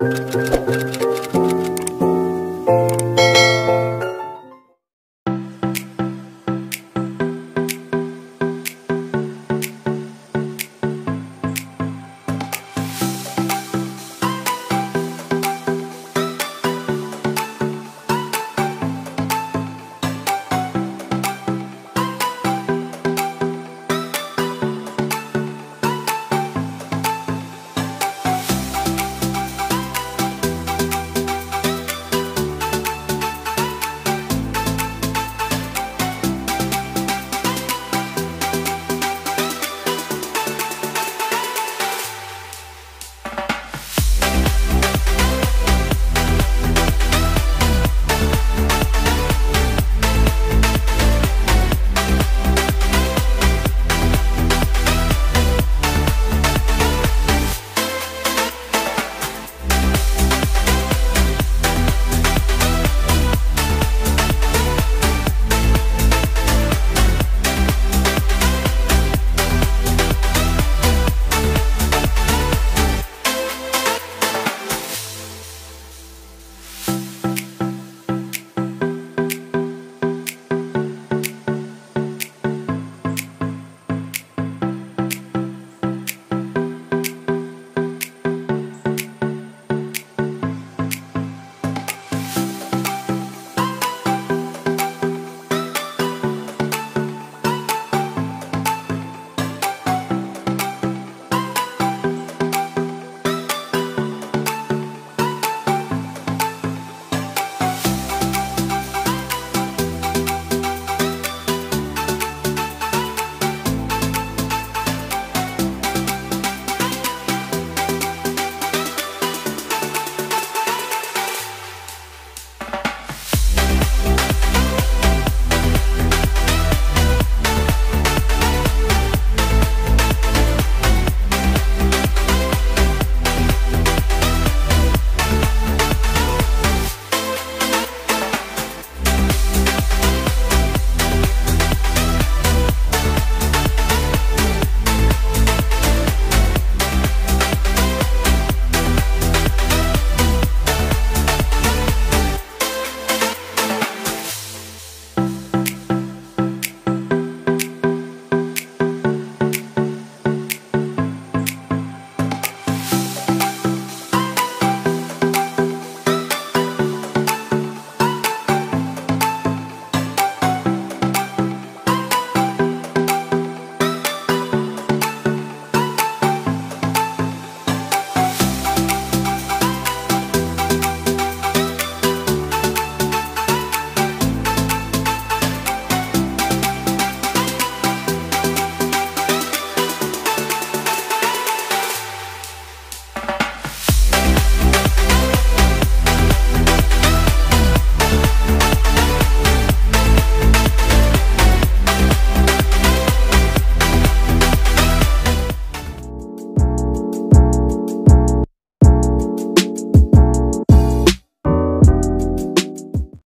Música